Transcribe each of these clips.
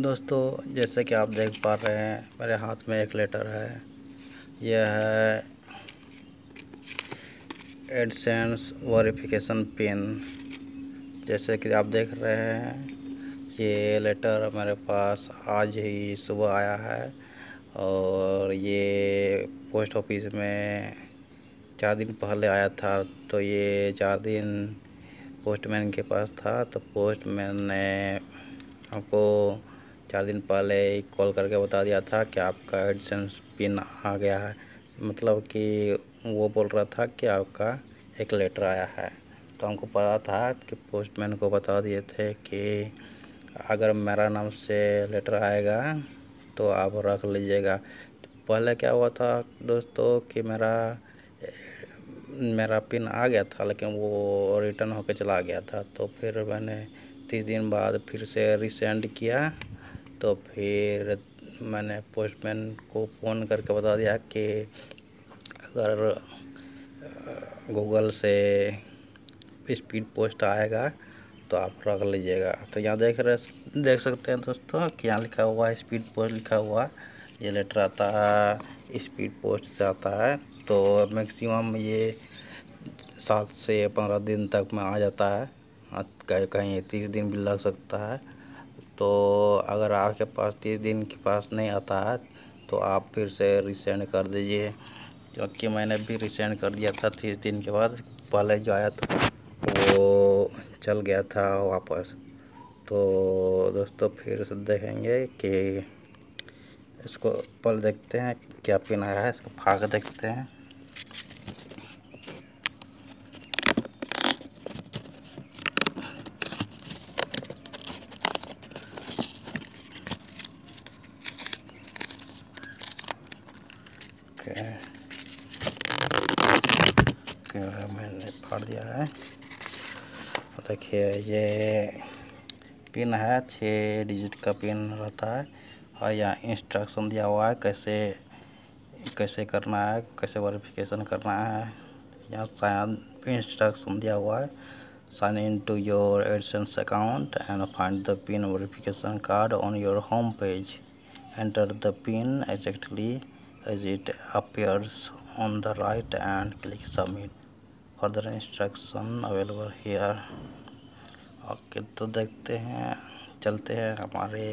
दोस्तों, जैसे कि आप देख पा रहे हैं, मेरे हाथ में एक लेटर है। यह है एडसेंस वेरिफिकेशन पिन। जैसे कि आप देख रहे हैं, ये लेटर मेरे पास आज ही सुबह आया है और ये पोस्ट ऑफ़िस में चार दिन पहले आया था। तो ये चार दिन पोस्टमैन के पास था। तो पोस्टमैन ने हमको चार दिन पहले कॉल करके बता दिया था कि आपका एडसेंस पिन आ गया है। मतलब कि वो बोल रहा था कि आपका एक लेटर आया है। तो हमको पता था कि पोस्टमैन को बता दिए थे कि अगर मेरा नाम से लेटर आएगा तो आप रख लीजिएगा। तो पहले क्या हुआ था दोस्तों कि मेरा मेरा पिन आ गया था, लेकिन वो रिटर्न होकर चला गया था। तो फिर मैंने तीस दिन बाद फिर से रिसेंड किया। तो फिर मैंने पोस्टमैन को फ़ोन करके बता दिया कि अगर गूगल से स्पीड पोस्ट आएगा तो आप रख लीजिएगा। तो यहाँ देख रहे देख सकते हैं दोस्तों कि यहाँ लिखा हुआ है स्पीड पोस्ट लिखा हुआ। ये लेटर आता है स्पीड पोस्ट से आता है। तो मैक्सिमम ये सात से पंद्रह दिन तक में आ जाता है, कहीं कहीं तीस दिन भी लग सकता है। तो अगर आपके पास तीस दिन के पास नहीं आता है तो आप फिर से रिसेंड कर दीजिए। क्योंकि मैंने भी रिसेंड कर दिया था तीस दिन के बाद, पहले जो आया था, वो चल गया था वापस। तो दोस्तों, फिर से देखेंगे कि इसको पल देखते हैं, क्या पिन आया है, इसको फाड़ देखते हैं। मैंने फाड़ दिया है। देखिए, ये पिन है छः डिजिट का पिन रहता है। और यहाँ इंस्ट्रक्शन दिया हुआ है कैसे कैसे करना है, कैसे वेरिफिकेशन करना है। यहाँ साइन इंस्ट्रक्शन दिया हुआ है। Sign in to your AdSense account and find the pin verification card on your home page enter the pin exactly as it appears on the right and click submit. Further instruction available here. Okay तो देखते हैं, चलते हैं हमारे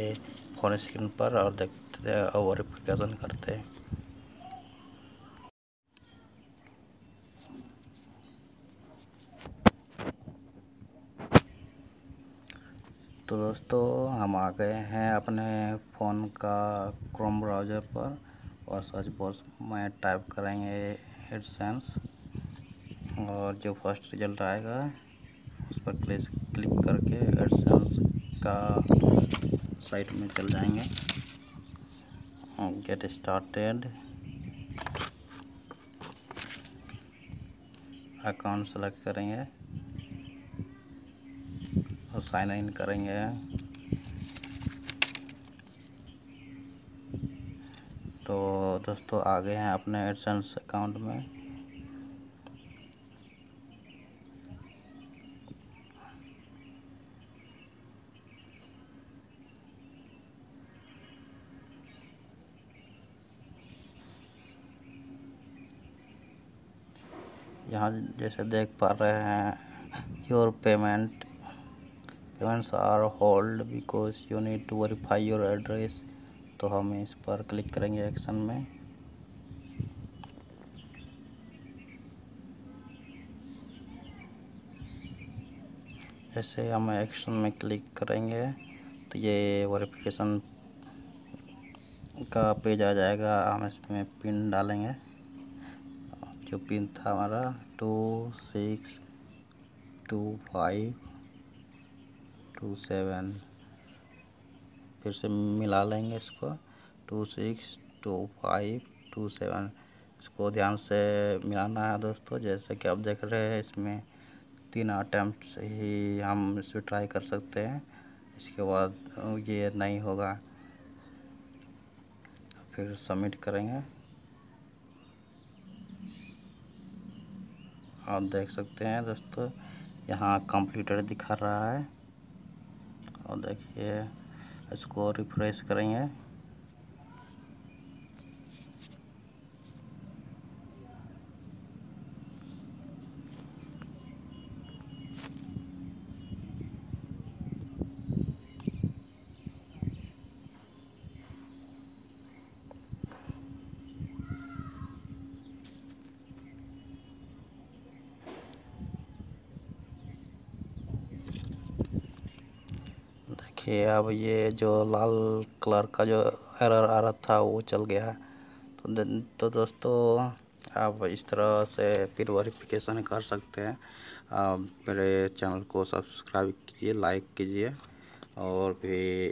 phone screen पर और देखते हैं और वेरिफिकेशन करते हैं। तो दोस्तों, हम आ गए हैं अपने फ़ोन का क्रोम ब्राउज़र पर। और सर्च बॉक्स में टाइप करेंगे एडसेंस और जो फ़र्स्ट रिज़ल्ट आएगा, उस पर क्लिक क्लिक करके एडसेंस का साइट में चल जाएँगे। Get started. अकाउंट सेलेक्ट करेंगे और साइन इन करेंगे। तो दोस्तों आ गए हैं अपने एडसेंस अकाउंट में। यहाँ जैसे देख पा रहे हैं your payment payments are hold because you need to verify your address तो हम इस पर क्लिक करेंगे एक्शन में। जैसे हम एक्शन में क्लिक करेंगे तो ये वेरिफिकेशन का पेज आ जाएगा। हम इसमें पिन डालेंगे। जो पिन था हमारा two six two five two seven फिर से मिला लेंगे इसको। Two six, two five, two seven. इसको ध्यान से मिलाना है दोस्तों, जैसे कि आप देख रहे हैं इसमें तीन अटैम्प्ट ही हम इसे ट्राई कर सकते हैं। इसके बाद ये नहीं होगा। फिर सबमिट करेंगे। आप देख सकते हैं दोस्तों, यहाँ कंप्यूटर दिखा रहा है। और देखिए इसको रिफ्रेश करेंगे। देखिए अब ये जो लाल कलर का जो एरर आ रहा था, वो चल गया तो तो दोस्तों, आप इस तरह से फिर वेरिफिकेशन कर सकते हैं। आप मेरे चैनल को सब्सक्राइब कीजिए लाइक कीजिए और भी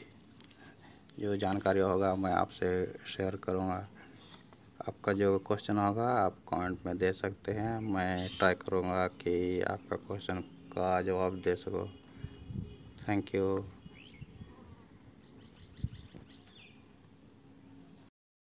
जो जानकारी होगा, मैं आपसे शेयर करूँगा। आपका जो क्वेश्चन होगा, आप कमेंट में दे सकते हैं। मैं ट्राई करूँगा कि आपका क्वेश्चन का जवाब दे सको। Thank you